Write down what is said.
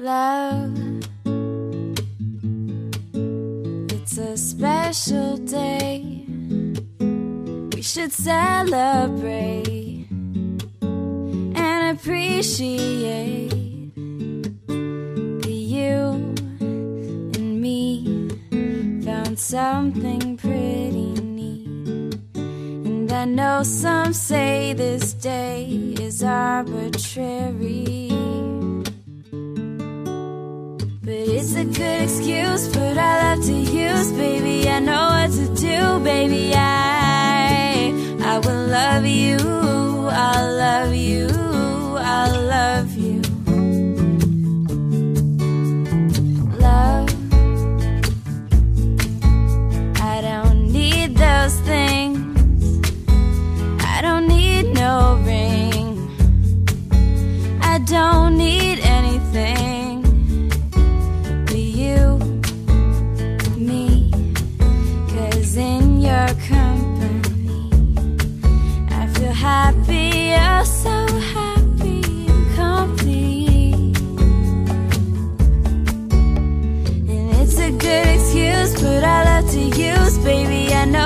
Love, it's a special day. We should celebrate and appreciate that you and me found something pretty neat. And I know some say this day is arbitrary. It's a good excuse, but I love to use, baby. I know what to do, baby. I I will love you, I'll love you, I'll love you. Love, I don't need those things. I don't need no ring. I don't need anything to use, baby. I know